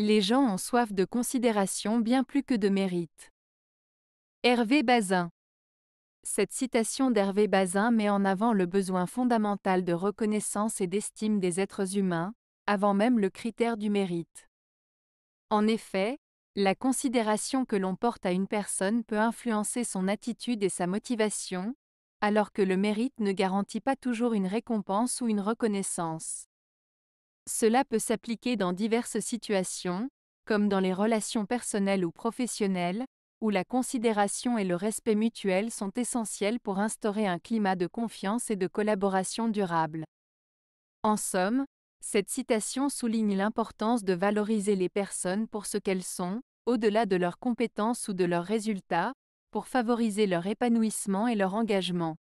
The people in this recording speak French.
Les gens ont soif de considération bien plus que de mérite. Hervé Bazin Cette citation d'Hervé Bazin met en avant le besoin fondamental de reconnaissance et d'estime des êtres humains, avant même le critère du mérite. En effet, la considération que l'on porte à une personne peut influencer son attitude et sa motivation, alors que le mérite ne garantit pas toujours une récompense ou une reconnaissance. Cela peut s'appliquer dans diverses situations, comme dans les relations personnelles ou professionnelles, où la considération et le respect mutuel sont essentiels pour instaurer un climat de confiance et de collaboration durable. En somme, cette citation souligne l'importance de valoriser les personnes pour ce qu'elles sont, au-delà de leurs compétences ou de leurs résultats, pour favoriser leur épanouissement et leur engagement.